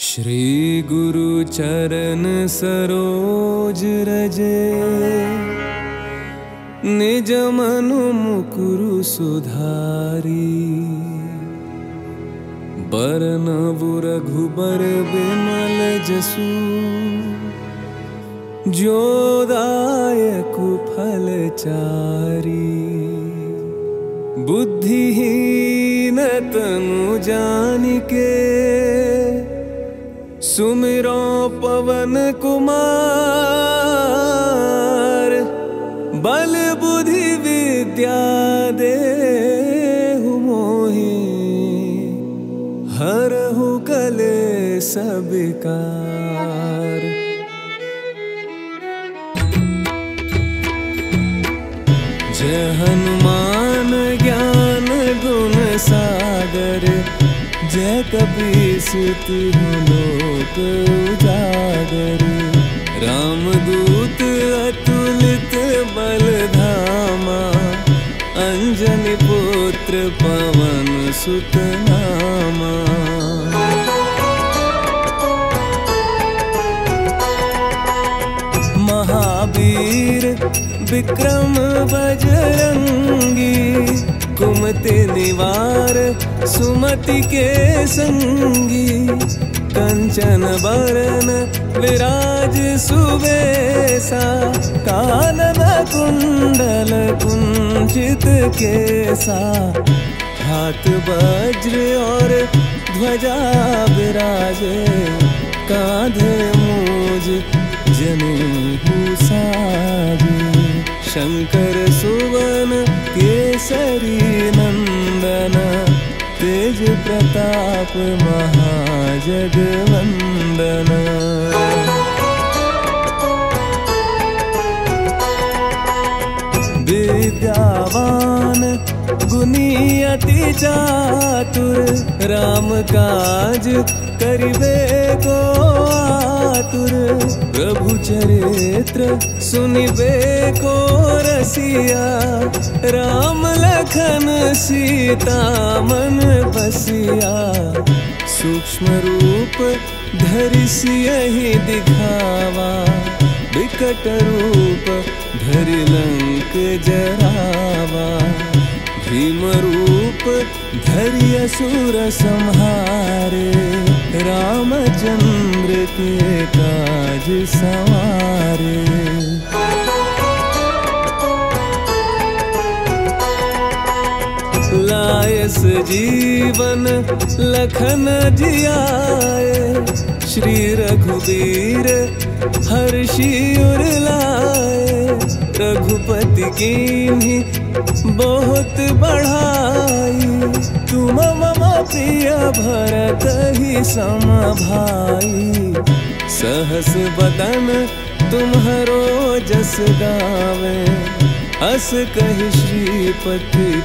श्री गुरु चरण सरोज रजे। निज मनु मुकुरु सुधारी। बरन रघुबर बिमल जसु। जोदायक फल चारी। बुद्धिहीन तनु जानिके सुमिरो पवन कुमार, बल बुद्धि विद्या देहु मोहि। हरहु कले सबिकार जय हनुमान ज्ञान गुण सागर, जय कपीस लोक उजागर रामदूत अतुलित बल धामा अंजनी पुत्र पवन सुत नामा महावीर विक्रम बजरंगी कुमति निवार, सुमति के संगी। कंचन बरन विराज सुवेसा कानन कुंडल कुंचित केसा। हाथ वज्र और ध्वजा विराजे, कांधे मूज जनेऊ साजे। शंकर सुवन ीनन्दन तेजप्रतापमहाजवन् गुनी अति चातुर, राम काज करिबे को आतुर। प्रभु चरित्र सुनिबे को रसिया, राम लखन सीता मन बसिया। सूक्ष्म रूप धरि सियहि दिखावा, विकट रूप धरि लंक जरावा भीम रूप धरि असुर संहारे, रामचंद्र के काज सवारे। लायस जीवन लखन जियाए, श्री रघुवीर हर्षि उर लाए। रघुपति की बहुत बढ़ाई तुम मम प्रिय भरत ही सम भाई सहस बदन तुम्हारो जस गावे। अस कहि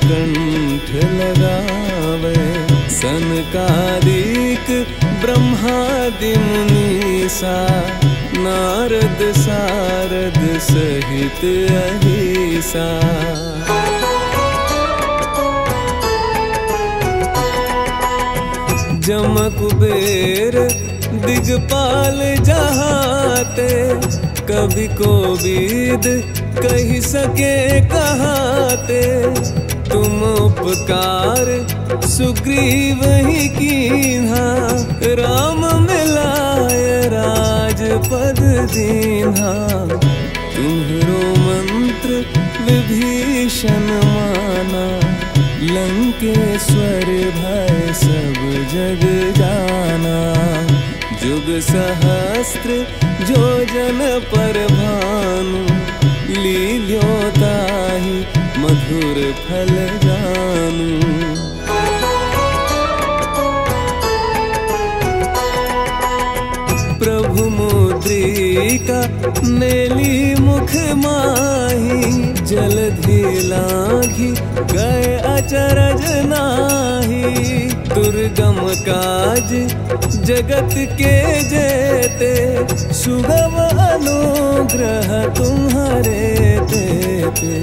कंठ लगावे सनकादिक ब्रह्मादि मुनीसा नारद सारद सहित अहिसा। जम कुबेर दिगपाल जहाते कभी को बीद कही सके कहाते। तुम उपकार, सुग्रीव ही की कीन्हा, राम मिलाय राजपद दीन्हा। तुम्हरो मंत्र विभीषण माना, लंकेश्वर भय सब जग जाना। जुग सहस्त्र जो जन पर भानु लील्योताहि मधुर फल जानू। प्रभु मुद्रिका नेली मुख माही जलधि लाघी गए अचरज नाही। दुर्गम काज जगत के जेते, सुगम अनुग्रह तुम्हारे देते।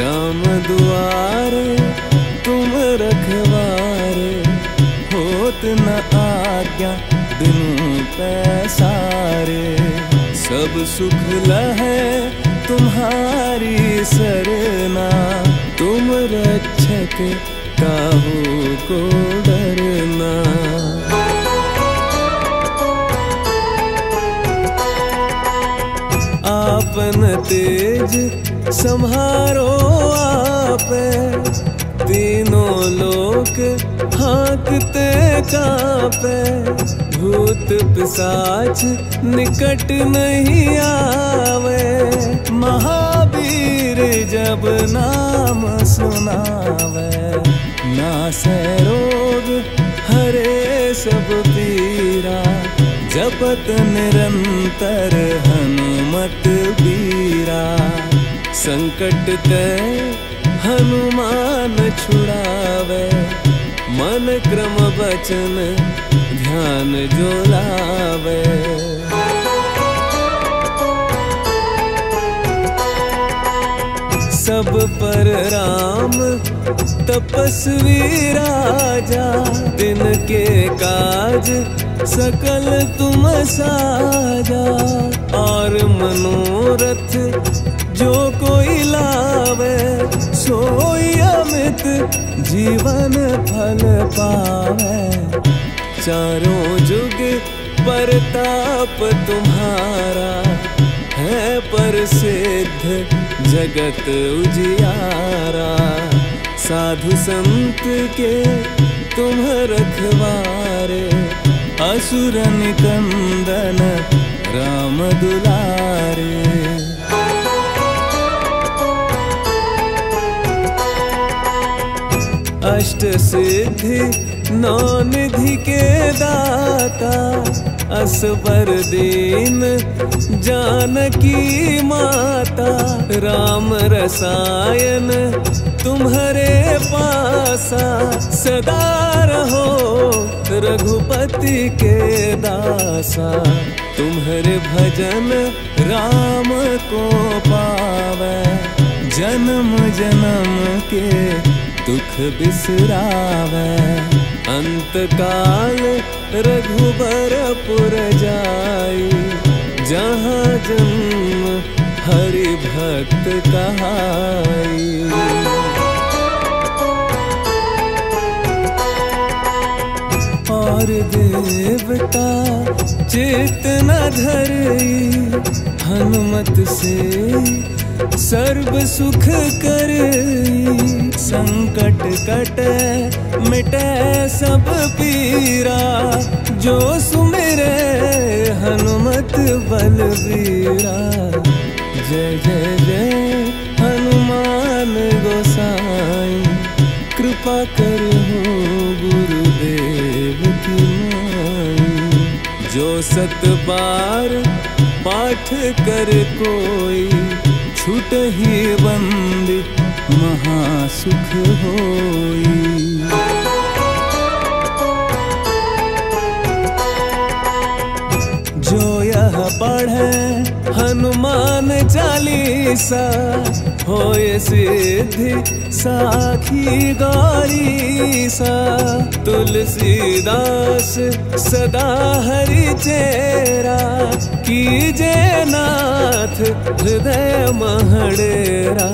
राम दुआरे तुम रखवारे, होत न आज्ञा बिनु पैसारे। सब सुख लहे तुम्हारी सरना, तुम रक्षक को डरना। आपन तेज संहारो आप। तीनों लोक हाँकते कापे। भूत पिसाच निकट नहीं आवे। महावीर जब नाम सुनावे। नासे रोग, हरे सब पीरा। जपत निरंतर हनुमत बीरा संकट ते हनुमान छुड़ावे। मन क्रम बचन ध्यान जो लावे। सब पर राम, तपस्वी राजा, दिन के काज सकल तुम साजा। और मनोरथ जो कोई लावे, सोई अमित जीवन फल पावे। चारों जुग परताप तुम्हारा है पर सिद्ध जगत उजियारा साधु संत के तुम रखवारे असुर निकंदन राम दुलारे। अष्ट सिद्धि नौ निधि के दाता असबर दीन जानकी माता, राम रसायन तुम्हारे पासा, सदा रहो रघुपति के दासा। तुम्हारे भजन राम को पावे, जन्म जन्म के दुख बिसरावे अंत काल रघुबरपुर जाई जहाँ जन्म हरि भक्त कहाई। और देवता चेतना धरई, हनुमत से सर्व सुख करई। संकट कटे, मिटे सब पीरा। जो सुमेरे, हनुमत बलबीरा जय जय जय, हनुमान गोसाई। कृपा करो गुरुदेव जो सत बार पाठ कर कोई छूट ही बंदी महासुख होई। जो यह पढ़े हनुमान चालीसा होए सिद्धि साखी गौरी। सा तुलसीदास, सदा हरि चेरा। कीजे नाथ, हृदय महडेरा।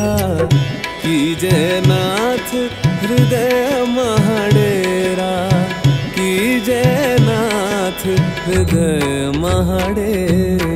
कीजे नाथ, हृदय महडेरा। कीजे नाथ, हृदय महडेरा।